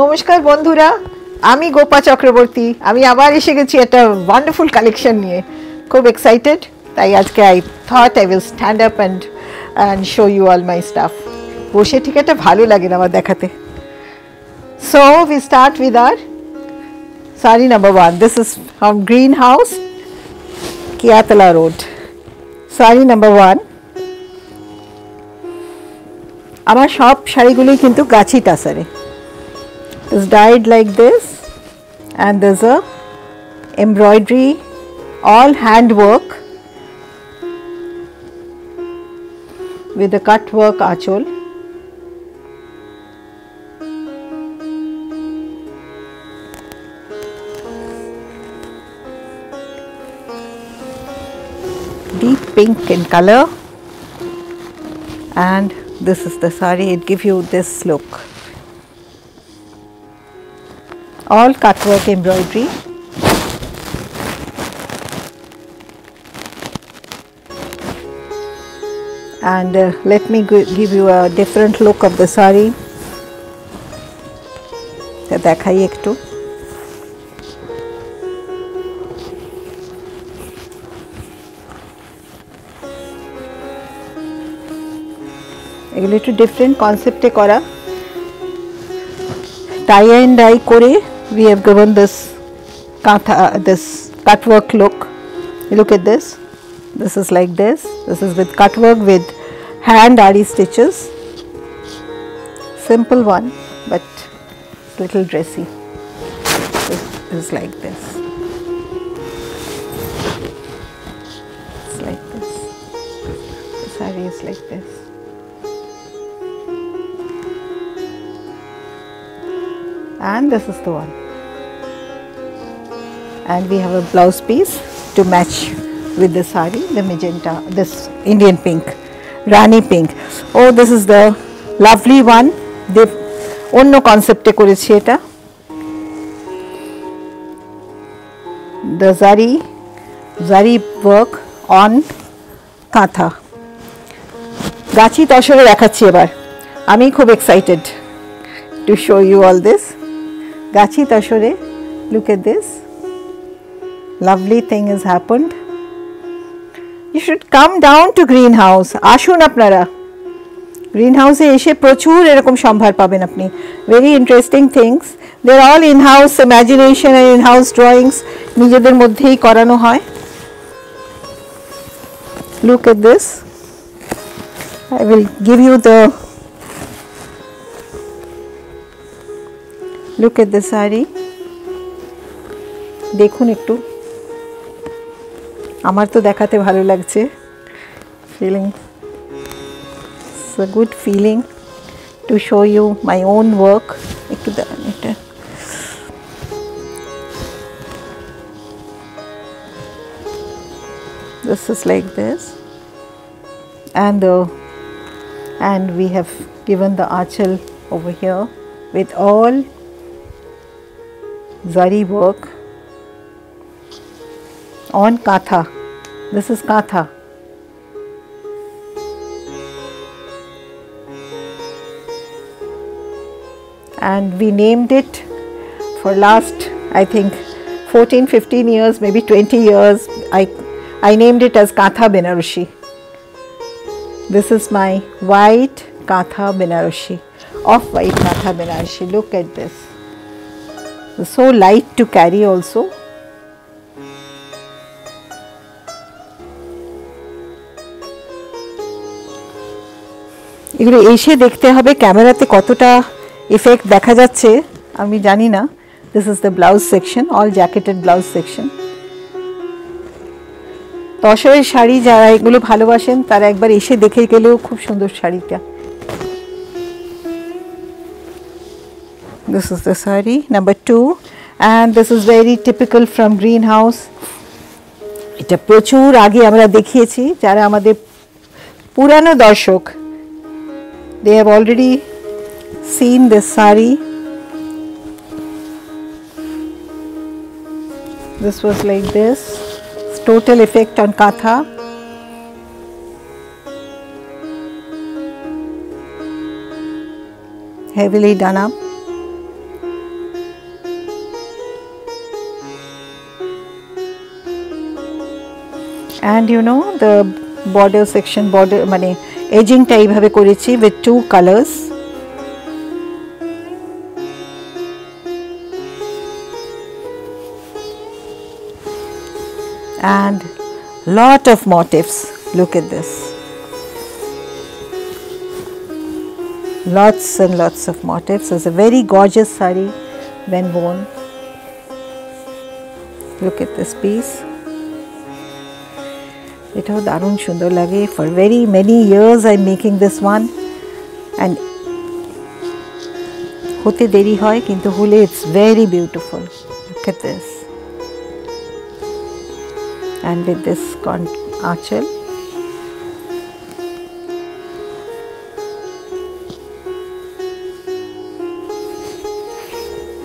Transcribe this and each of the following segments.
নমস্কার বন্ধুরা আমি গোপা চক্রবর্তী আমি আবার এসে গেছি একটা ওয়ান্ডারফুল কালেকশন নিয়ে খুব এক্সাইটেড তাই আজকে I thought I will stand up and and show you all my stuff বসে ঠিক একটা ভালো লাগে না আমার দেখাতে so we start with R sari number one this is from green house Keyatala road sari number one আমার সব শাড়িগুলোই কিন্তু গাছি টাসারে is dyed like this. And there's a embroidery all hand work with a cut work achol. Deep pink in color. And this is the sari. It gives you this look all cut work embroidery. And uh, let me give you a different look of the sari. দেখাই একটু এগুলো একটু different কনসেপ্টে করা tie and dye করে we have given this katha uh, this cut work look look at this. This is like this. This is with cutwork with hand ari stitches. Simple one but little dressy. This is like this. It's like this. The saree is like this. And this is the one and we have a blouse piece to match with the sari the magenta this indian pink rani pink oh this is the lovely one they অন্য কনসেপ্টে করেছি এটা the zari zari work on কাঁথা গাছি তসরে দেখাচ্ছি এবার আমি খুব excited to show you all this Gachi Tashore, look at this. Lovely thing has happened. You should come down to greenhouse. আসুন আপনারা গ্রিনহাউসে এসে প্রচুর এরকম সম্ভার পাবেন আপনি very interesting things there all in house imagination and in house drawings নিজেদের মধ্যেই করানো হয় look at this I will give you the look at the sari দেখুন একটু আমার তো দেখাতে ভালো লাগছে feeling a good feeling to show you my own work একটু দাঁড়ান এটা this is like this and the and we have given the archel over here with all zari work on katha. This is katha. And we named it for last I think 14 15 years maybe 20 years I I named it as Katha Benarasi. This is my white Katha Benarasi, off white Katha Benarasi. Look at this. It's so light to carry also. এগুলো এসে দেখতে হবে ক্যামেরাতে কতটা effect দেখা যাচ্ছে, আমি জানি না। This is the blouse section all jacketed blouse section তসরের sari যারা এগুলো ভালোবাসেন, তারা একবার এসে দেখে গেলেও খুব সুন্দর শাড়িটা। This is the sari number 2 and this is very typical from greenhouse. এটা প্রচুর আগে আমরা দেখিয়েছি, যারা আমাদের পুরানো দর্শক they have already seen this sari. This was like this. Total effect on katha. Heavily done up. And you know the border section border মানে এজিংটা এইভাবে করেছি with two colors and lot of motifs look at this lots and lots of motifs it's a very gorgeous sari when worn look at this piece এটাও দারুণ সুন্দর লাগে for very many years I making this one and হতে দেরি হয় কিন্তু হলে it's very beautiful look at this and with this con archel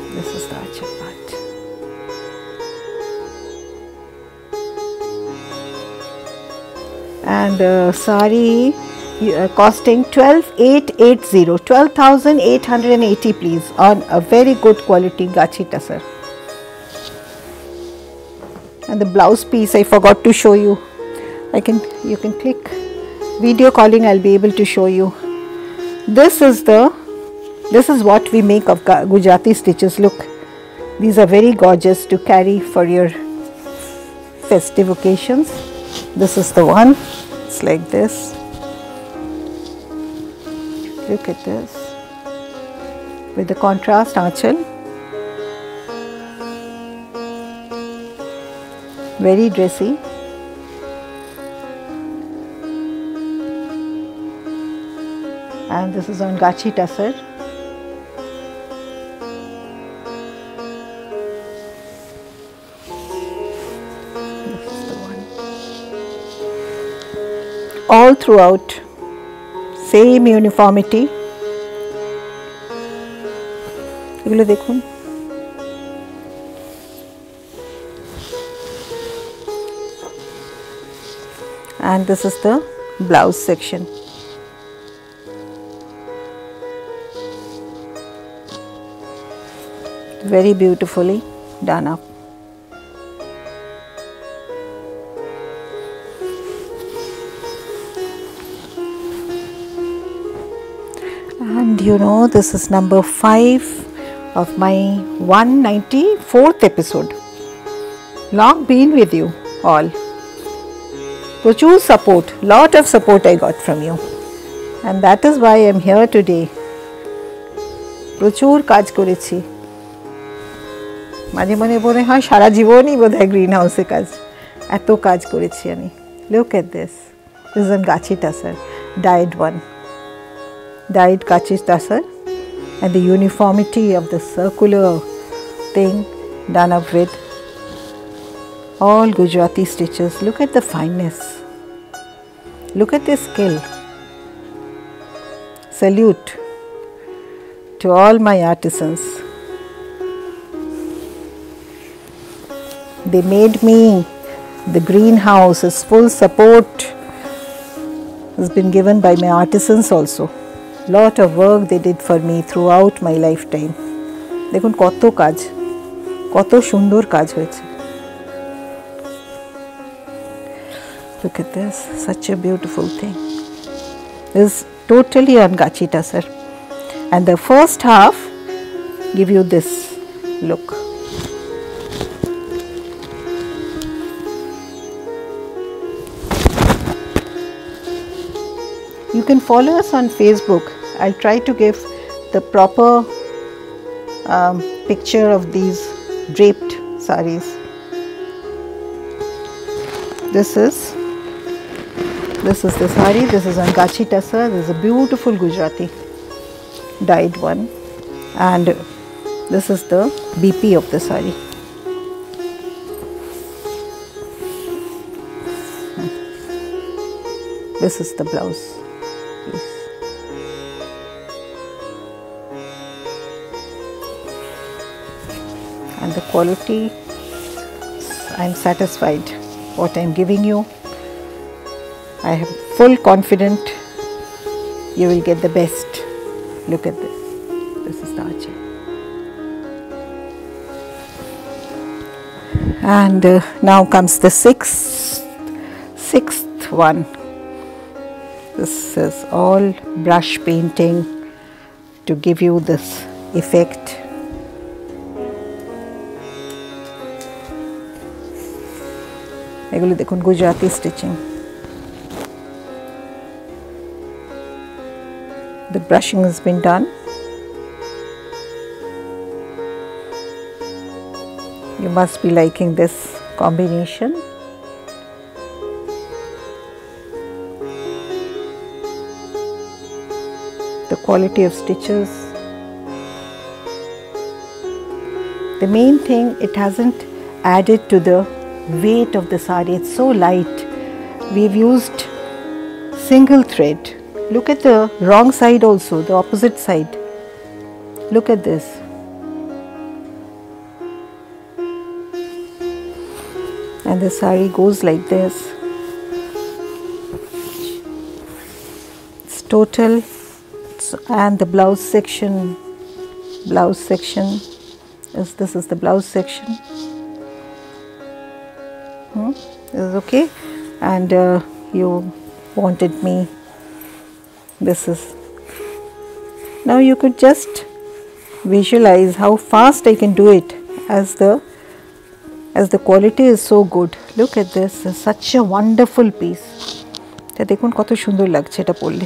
this is the archel part and uh, sari uh, costing 12880 12880 please on a very good quality gachi tussar and the blouse piece I forgot to show you. I can you can click. Video calling I'll be able to show you. This is the this is what we make of Gujarati stitches. Look these are very gorgeous to carry for your festive occasions this is the one. It's like this. Look at this. With the contrast aanchal very dressy. And this is on gachi tussar all throughout same uniformity এগুলো দেখুন and this is the blouse section. Very beautifully done up. And you know, this is number 5 of my 194th episode. Long been with you all. প্রচুর support, lot of support I got from you. And that is why I am here today. প্রচুর কাজ করেছি মাঝে মনে মনে হয় সারা জীবনই বোধ হয় গ্রিন হাউসে কাজ এত কাজ করেছি আমি look at this this on Gachhi tussar died one died Kachis and the uniformity of the circular thing done up with all Gujarati stitches. Look at the fineness. Look at the skill. Salute to all my artisans. They made me the greenhouse, its full support has been given by my artisans also lot of work they did for me throughout my lifetime. দেখুন কত কাজ কত সুন্দর কাজ হয়েছে। Look at this such a beautiful thing. This is totally on gachi tussar. And the first half give you this look. You can follow us on facebook. I'll try to give the proper um, picture of these draped saris. This is this is the sari. This is on Gachi Tussar. This is a beautiful Gujarati dyed one, and this is the BP of the sari. This is the blouse quality, I am satisfied what I am giving you. I have full confident you will get the best. Look at this. This is the archer. And uh, now comes the sixth, sixth one. This is all brush painting to give you this effect. এগুলো দেখুন Gujarati stitching the brushing has been done you must be liking this combination the quality of stitches the main thing it hasn't added to the weight of the sari it's so light. We've used single thread. Look at the wrong side also the opposite side. Look at this. And the sari goes like this. It's total. And the blouse section. Blouse section. Is this is the blouse section hmm? this is okay and uh, you wanted me this is now you could just visualize how fast I can do it as the as the quality is so good look at this it's such a wonderful piece এটা দেখুন কত সুন্দর লাগছে এটা পরলে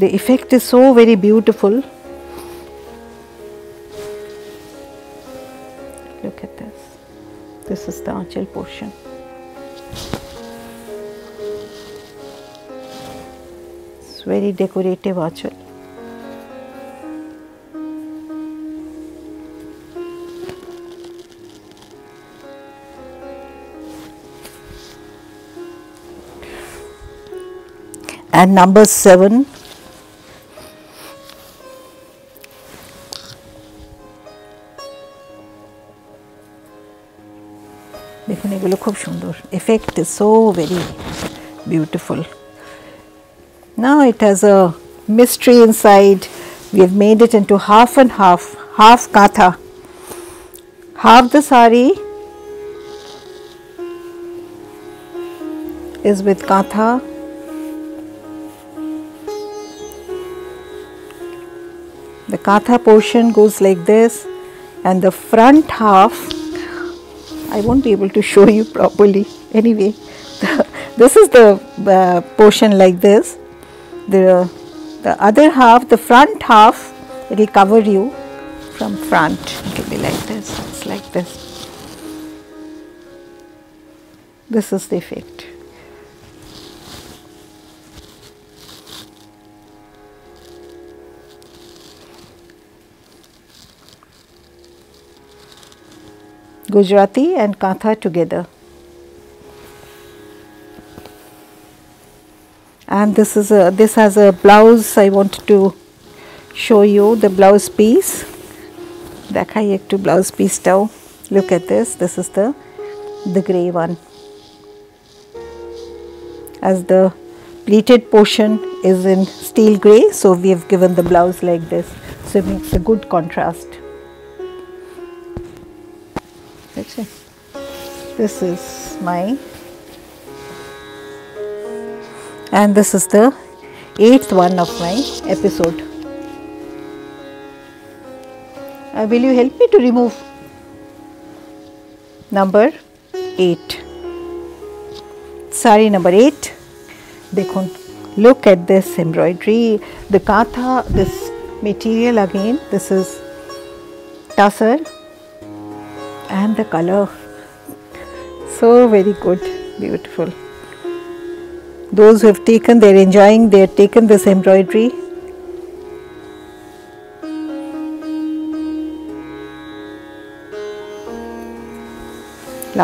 the effect is so very beautiful This is the anchal portion it's very decorative achal and number 7 এগুলো খুব সুন্দর effect is so very beautiful now it has a mystery inside we have made it into half and half half katha half the sari is with katha the katha portion goes like this and the front half I won't be able to show you properly. Anyway this is the uh, portion like this. The the other half the front half it will cover you from front. It will be like this. It's like this. This is the effect Gujarati and Kantha together. And this is a this has a blouse I wanted to show you the blouse piece. দেখাই একটু blouse পিসটাও look at this this is the the grey one as the pleated portion is in steel grey so we have given the blouse like this so it makes a good contrast This is my and this is the eighth one of my episode. Uh, will you help me to remove number 8? Sari number 8. Dekhon, look at this embroidery, the katha, this material again. This is tussar and the color. So very good. Beautiful. Those who have taken they're enjoying they have taken this embroidery.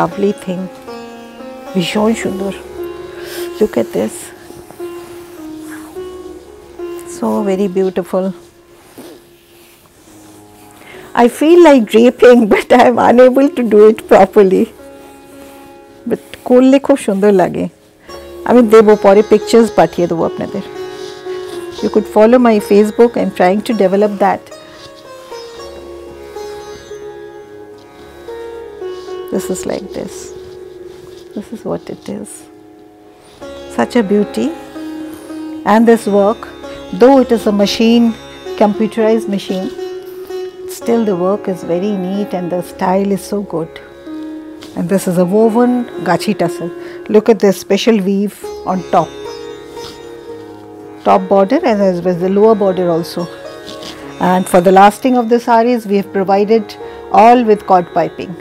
Lovely thing. ভীষণ সুন্দর look at this. So very beautiful. I feel like draping but I am unable to do it properly but করলে খুব সুন্দর লাগে আমি দেবো পরে pictures পাঠিয়ে দেবো আপনাদের you could follow my Facebook I'm trying to develop that this is like this this is what it is such a beauty and this work though it is a machine computerized machine still the work is very neat and the style is so good. And this is a woven gachi tussar. Look at this special weave on top. Top border and as well as the lower border also. And for the lasting of the saris we have provided all with cord piping.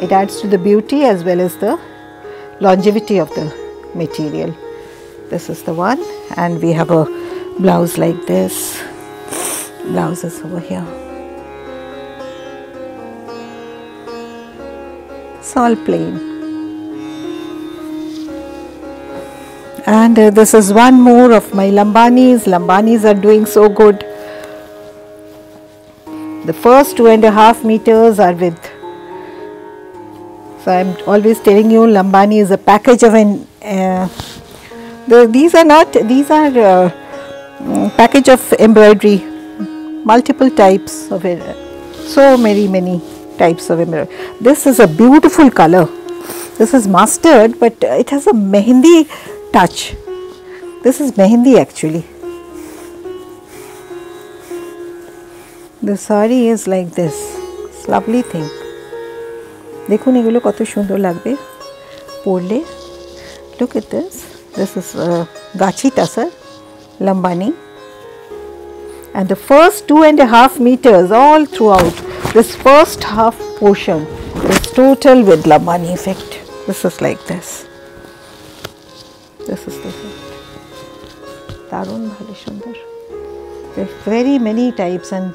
It adds to the beauty as well as the longevity of the material. This is the one. And we have a blouse like this blouse is over here. It's all plain. And uh, this is one more of my lambanis. Lambanis are doing so good. The first two and a half meters are with so i'm always telling you lambani is a package of an uh, the, these are not these are uh, package of embroidery multiple types of it so many many types of embroidery this is a beautiful color this is mustard but it has a mehendi touch this is mehendi actually the sari is like this it's lovely thing দেখুন এগুলো কত সুন্দর লাগবে পরলে look at this this is uh, gachi tasar lambani and the first two and a half meters all throughout this first half portion is total with Laban effect. This is like this. This is the effect. Darun Bhale There are very many types and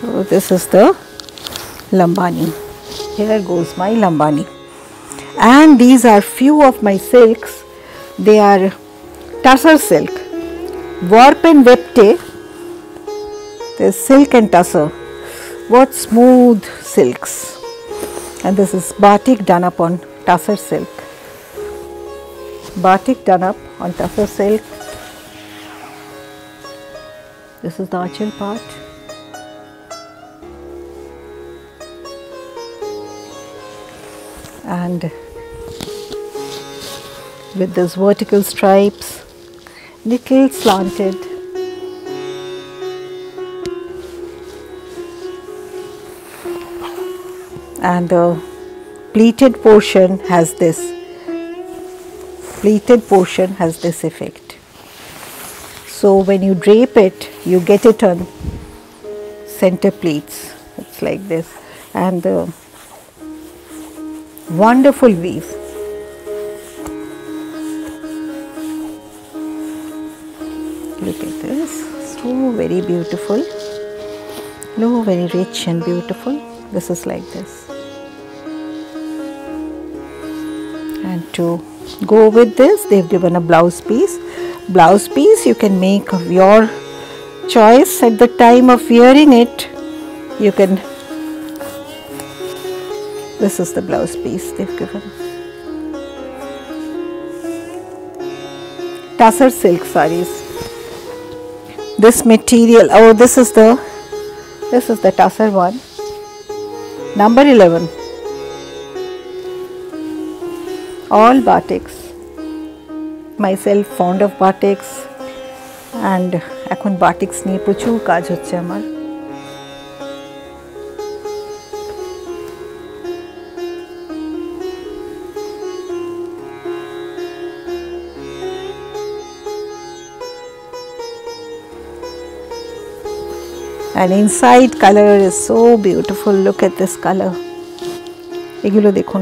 So this is the Lambani. Here goes my Lambani. And these are few of my silks. They are tussar silk. Warp and weft. There's silk and tussar. What smooth silks. And this is batik done up on tussar silk. Batik done up on tussar silk this is the archel part. And with this vertical stripes, little slanted. And the pleated portion has this, pleated portion has this effect. So when you drape it, you get it on center pleats. It's like this, and the wonderful weave. Look at this, so very beautiful. Look, very rich and beautiful. This is like this. And to go with this, they've given a blouse piece blouse piece you can make of your choice. At the time of wearing it you can this is the blouse piece they've given. Tussar silk sarees. This material oh this is the this is the tussar one. Number 11 all batiks myself fond of batiks and এখন batiks নিয়ে প্রচুর কাজ হচ্ছে আমার and inside color is so beautiful look at this color এগুলো দেখুন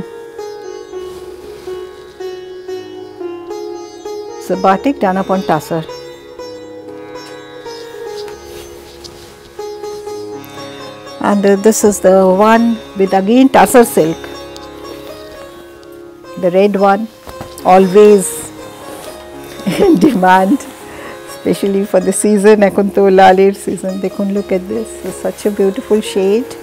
Sabbatic done upon Tassar. And uh, this is the one with again Tassar silk. The red one always in demand, especially for the season, Akunto Lalir season. They can look at this. It's such a beautiful shade.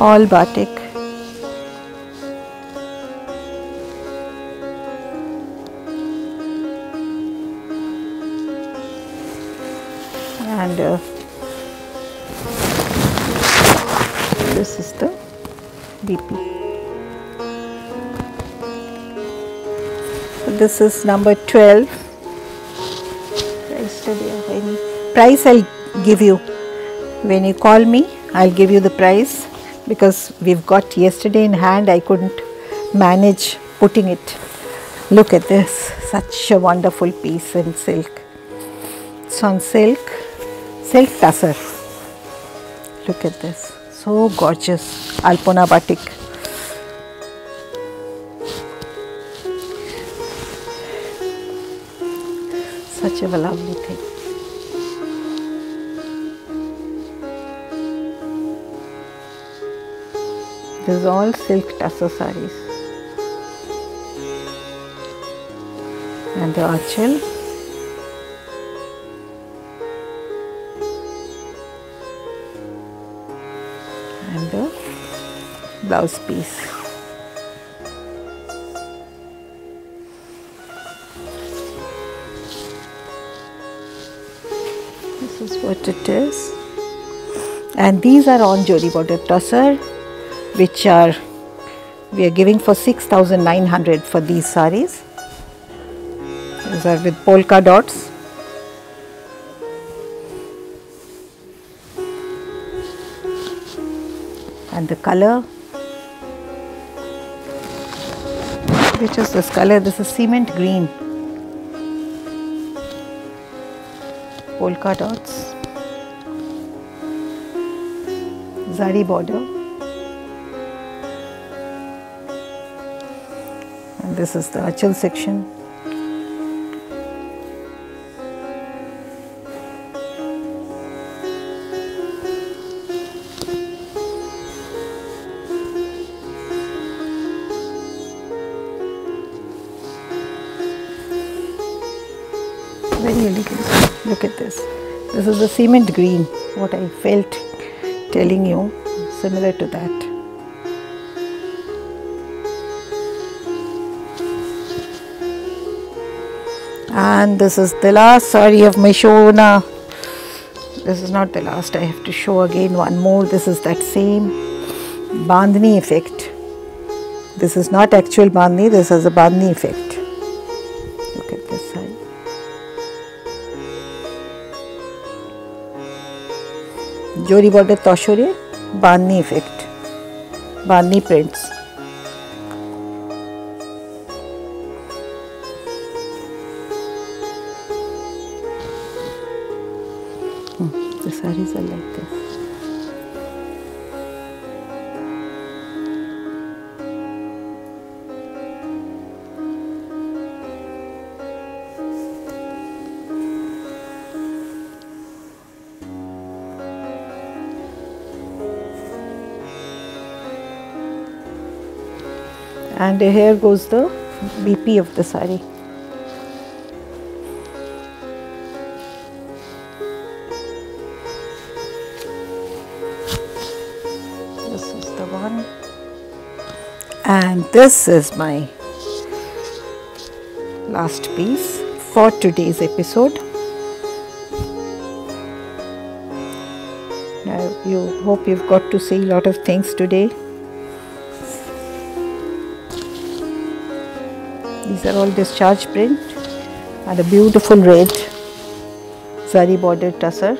All batik. And uh, this is the BP. So this is number 12 price price I'll give you when you call me I'll give you the price because we've got yesterday in hand I couldn't manage putting it. Look at this such a wonderful piece in silk. It's on silk silk tassar. Look at this so gorgeous alpona batik. Such a lovely thing. Is all silk tussar sarees. And the archel. And the blouse piece. This is what it is. And these are on Jodi border tussar, which are we are giving for 6900 for these saris. These are with polka dots. And the color, which is this color? This is cement green. polka dots, zari border, this is the achal section. Very elegant. Look at this. This is the cement green, what I felt telling you, similar to that. And this is the last saree of my show now. This is not the last, I have to show again one more. This is that same bandhani effect. This is not actual bandhani, this has a bandhani effect. Look at this side. জরি border তসরে Bernie effect Bernie prints And here goes the BP of the sari. This is the one and this is my last piece for today's episode. Now you hope you've got to see a lot of things today. These are all discharge print. And a beautiful red zari bordered tussar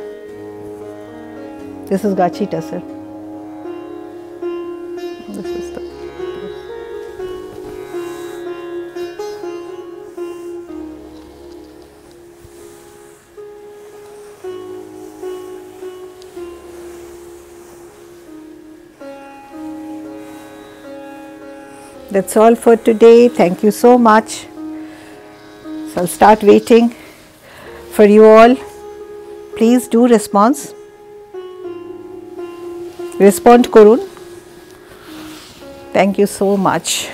this is gachi tussar that's all for today. Thank you so much. So I'll start waiting for you all. Please do response. Respond korun thank you so much.